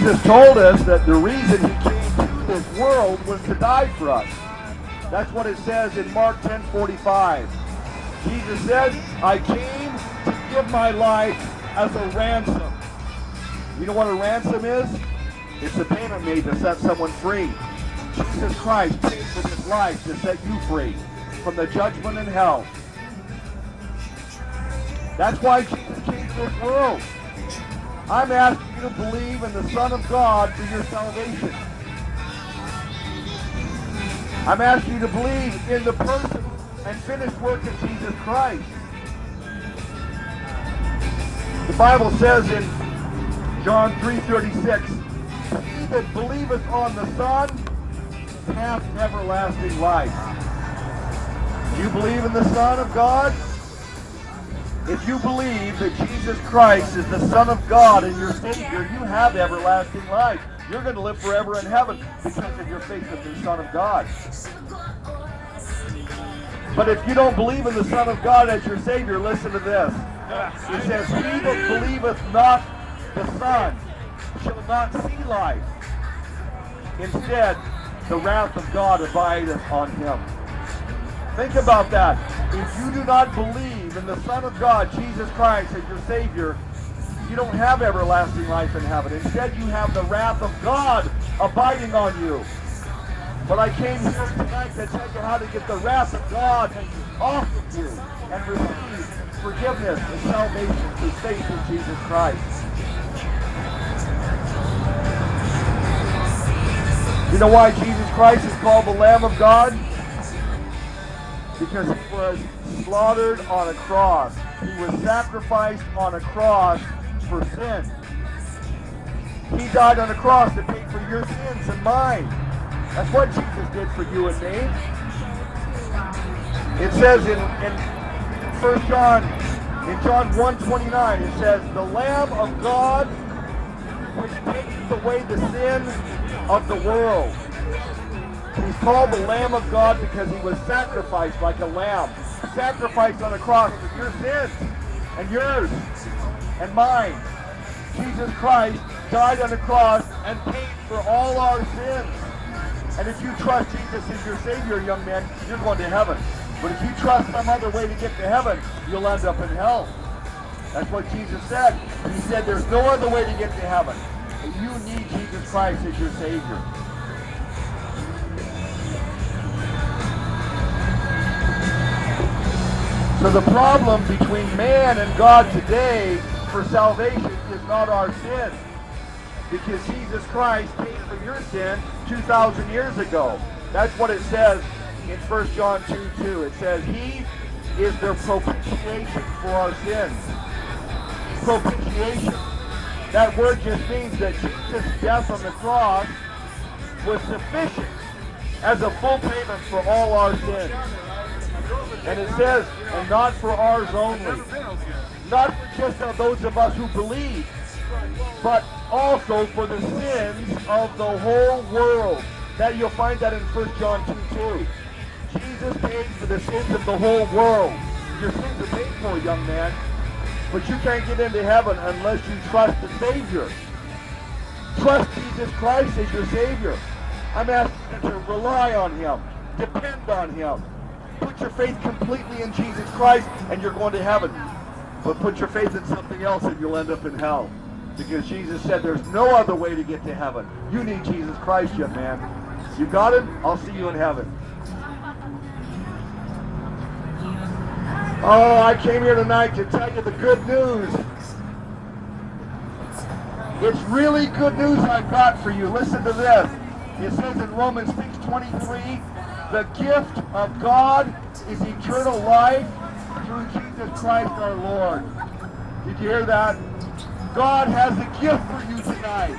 Jesus told us that the reason he came to this world was to die for us. That's what it says in Mark 10:45. Jesus said, I came to give my life as a ransom. You know what a ransom is? It's a payment made to set someone free. Jesus Christ paid for his life to set you free from the judgment in hell. That's why Jesus came to this world. I'm asking you to believe in the Son of God for your salvation. I'm asking you to believe in the person and finished work of Jesus Christ. The Bible says in John 3:36, He that believeth on the Son hath everlasting life. Do you believe in the Son of God? If you believe that Jesus Christ is the Son of God and your Savior, you have everlasting life. You're going to live forever in heaven because of your faith in the Son of God. But if you don't believe in the Son of God as your Savior, listen to this. It says, He that believeth not the Son shall not see life. Instead, the wrath of God abideth on him. Think about that. If you do not believe in the Son of God, Jesus Christ, as your Savior, you don't have everlasting life in heaven. Instead, you have the wrath of God abiding on you. But I came here tonight to tell you how to get the wrath of God off of you and receive forgiveness and salvation through faith in Jesus Christ. You know why Jesus Christ is called the Lamb of God? Because he was slaughtered on a cross. He was sacrificed on a cross for sin. He died on a cross to pay for your sins and mine. That's what Jesus did for you and me. It says in, in 1 John, in John 1.29, it says, The Lamb of God which takes away the sin of the world. Called the Lamb of God because he was sacrificed like a lamb. Sacrificed on a cross for your sins and yours and mine. Jesus Christ died on the cross and paid for all our sins. And if you trust Jesus as your Savior, young man, you're going to heaven. But if you trust some other way to get to heaven, you'll end up in hell. That's what Jesus said. He said there's no other way to get to heaven. You need Jesus Christ as your Savior. So the problem between man and God today for salvation is not our sin. Because Jesus Christ paid for your sin 2,000 years ago. That's what it says in 1 John 2, 2. It says, He is the propitiation for our sins. Propitiation. That word just means that Jesus' death on the cross was sufficient as a full payment for all our sins. And it says, and not for ours only. Not for just of those of us who believe, but also for the sins of the whole world. That you'll find that in 1 John 2, 2. Jesus paid for the sins of the whole world. Your sins are paid for, young man. But you can't get into heaven unless you trust the Savior. Trust Jesus Christ as your Savior. I'm asking you to rely on Him. Depend on Him. Put your faith completely in Jesus Christ and you're going to heaven. But put your faith in something else and you'll end up in hell. Because Jesus said there's no other way to get to heaven. You need Jesus Christ, young man. You got it? I'll see you in heaven. Oh, I came here tonight to tell you the good news. It's really good news I've got for you. Listen to this. It says in Romans 6:23, the gift of God is eternal life through Jesus Christ our Lord. Did you hear that? God has a gift for you tonight.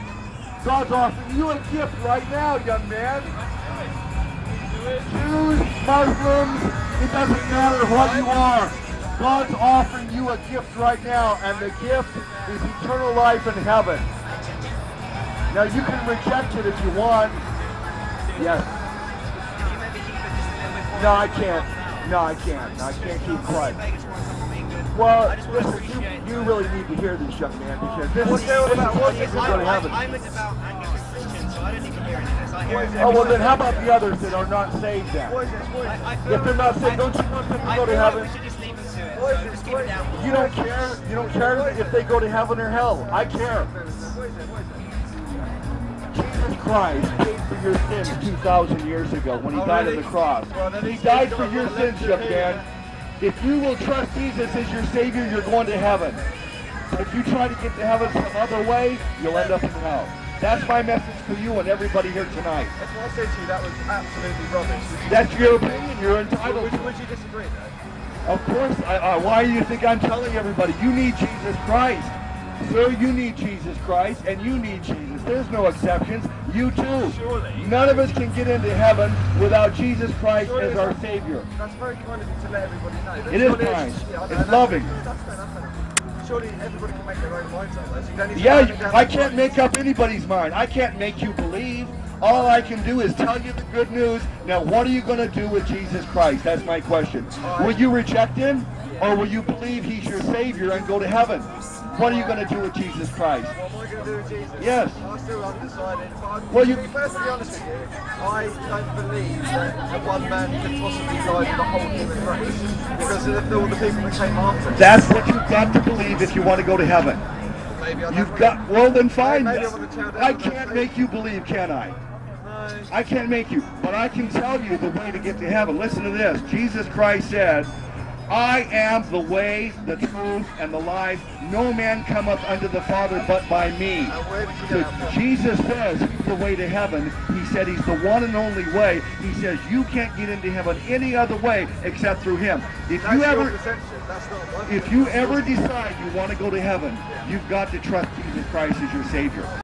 God's offering you a gift right now, young man. Jews, Muslims, it doesn't matter what you are. God's offering you a gift right now, and the gift is eternal life in heaven. Now you can reject it if you want. Yes. No, I can't. No, I can't. No, I can't keep quiet. Well, listen, you, you really need to hear this, young man, because this is it all this about? is What's how you it can all go to heaven. I'm a devout Christian, so I don't need to hear any of this. I hear? Oh well, then how about the others that are not saved then? What is this? What is I, I this? feel If they're not saved, don't you want them to go to heaven? we should just leave them to it. What is So it? just keep What it is down. You don't care. You don't care if they go to heaven or hell. I care. What is it? What is it? Jesus Christ paid for your sins 2,000 years ago when he died on the cross. He died for your sins, man. If you will trust Jesus as your Savior, you're going to heaven. If you try to get to heaven some other way, you'll end up in hell. That's my message to you and everybody here tonight. That's what I said to you. That was absolutely rubbish. You That's your opinion. You're entitled Would to you, it. would you disagree though? Of course. I, I, why do you think I'm telling everybody? You need Jesus Christ. Sir, you need Jesus Christ, and you need Jesus. There's no exceptions. You too. Surely. None of us can get into heaven without Jesus Christ Surely as our Savior. That's very kind of you to let everybody know. But It is kind. Yeah, I know, It's that's loving. That's fair, that's fair. Surely everybody can make their own minds up. So you don't need to Yeah, have it down I can't make up anybody's mind. I can't make you believe. All I can do is tell you the good news. Now, what are you going to do with Jesus Christ? That's my question. Will you reject him, or will you believe he's your Savior and go to heaven? What are you going to do with Jesus Christ? What am I going to do with Jesus? Yes. I'm still undecided. I'm, Well, you- to be perfectly honest with you, I don't believe that, one man could possibly guide the whole human race because of all the people that came after. That's what you've got to believe if you want to go to heaven. You've got, well then fine. I want to I can't make you believe, can I? No. I can't make you, but I can tell you the way to get to heaven. Listen to this. Jesus Christ said, I am the way, the truth, and the life. No man cometh unto the Father but by me. And where did you So get that from? Jesus says he's the way to heaven. He said he's the one and only way. He says you can't get into heaven any other way except through him. If you ever perception. That's not mine. if you ever decide you want to go to heaven, you've got to trust Jesus Christ as your Savior.